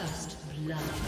First blood.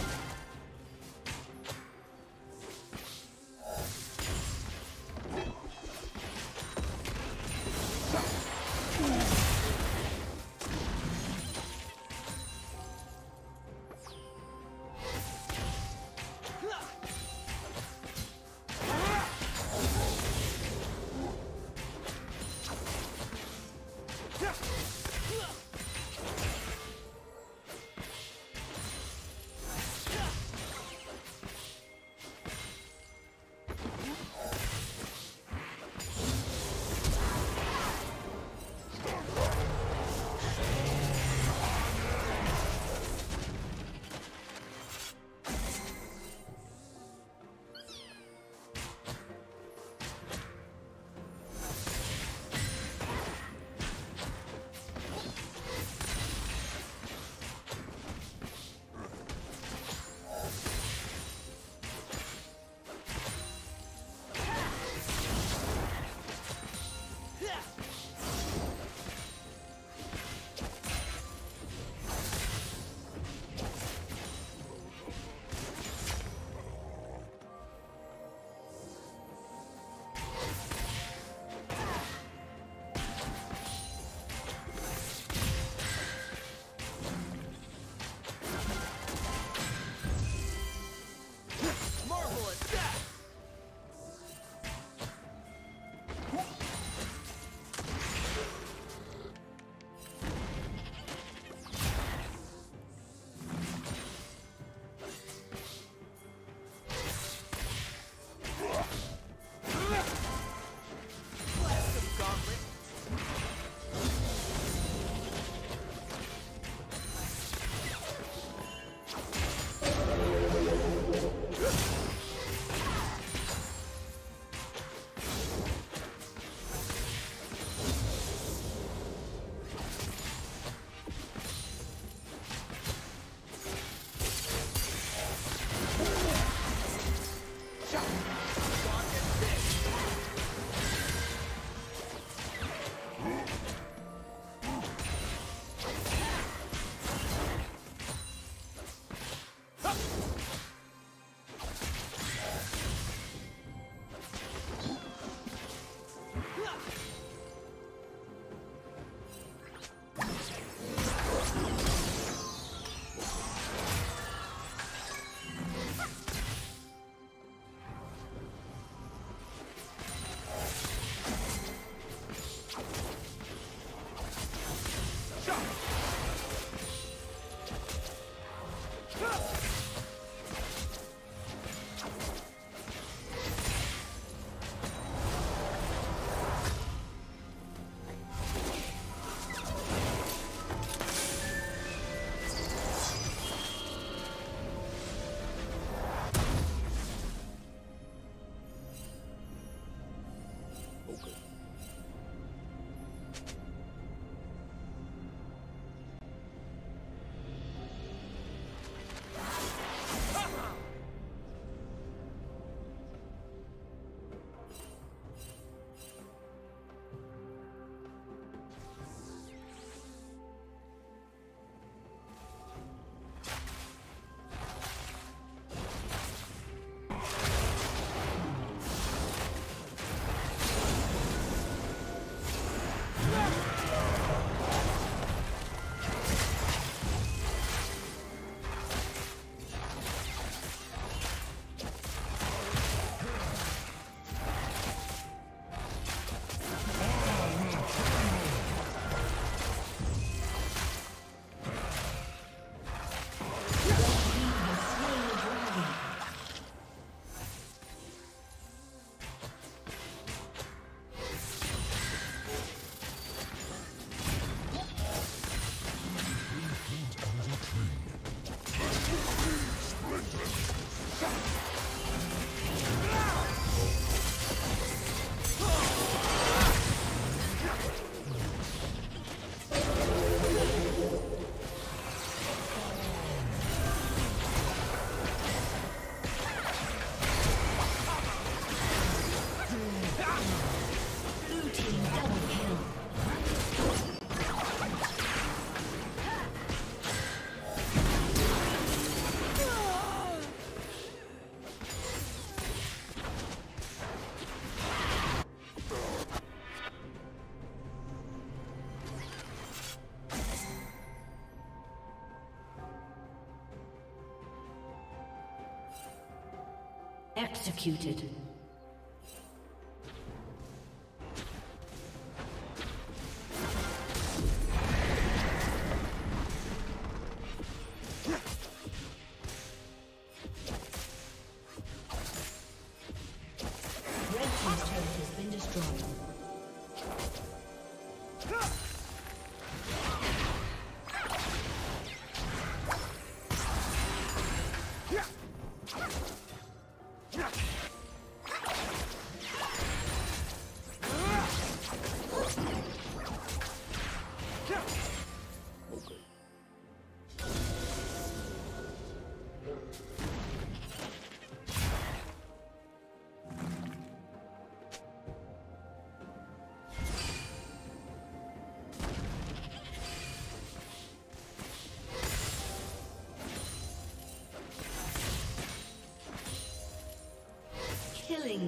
Executed.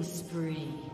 Spree.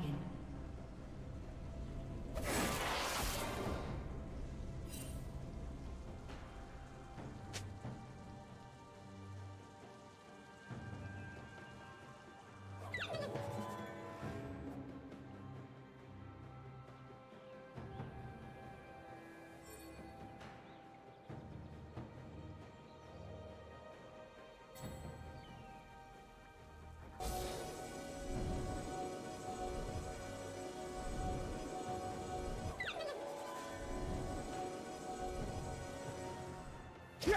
Dragon. Red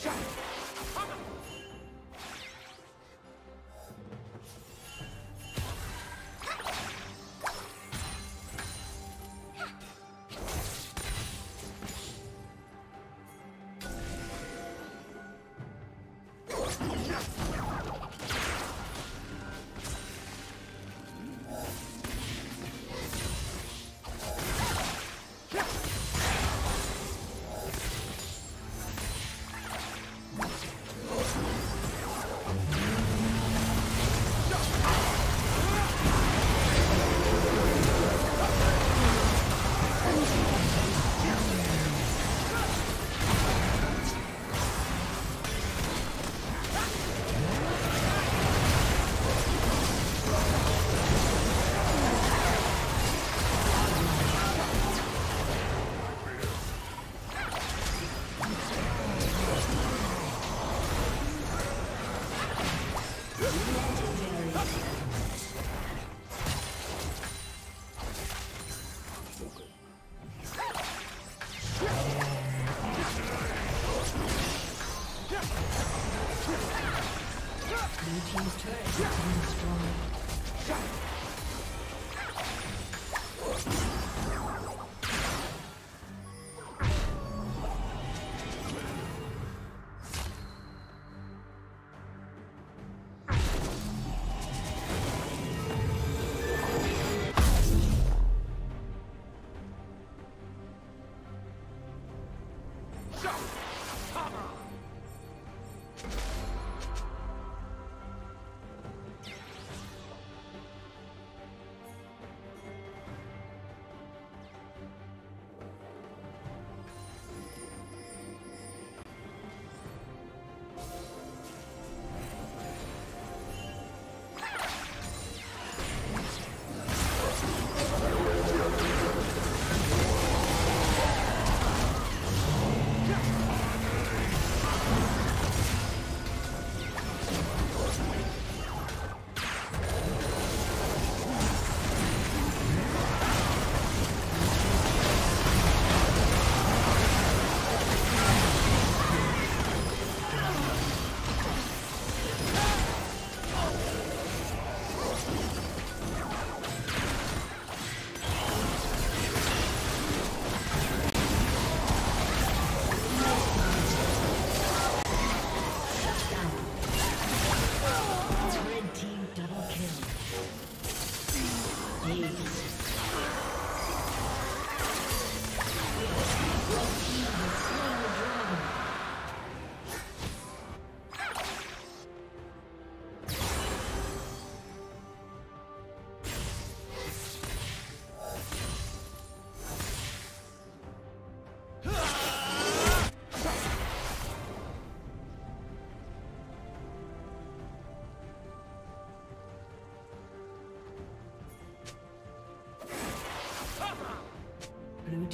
Shut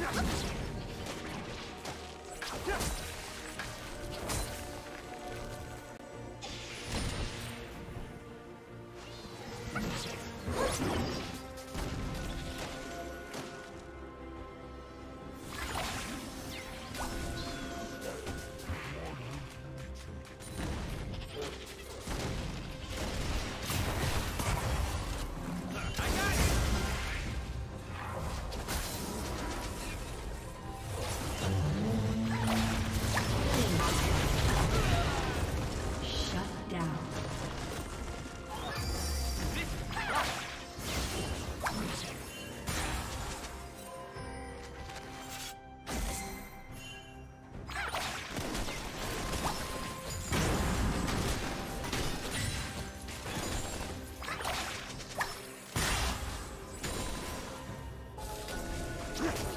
Yeah. Yeah.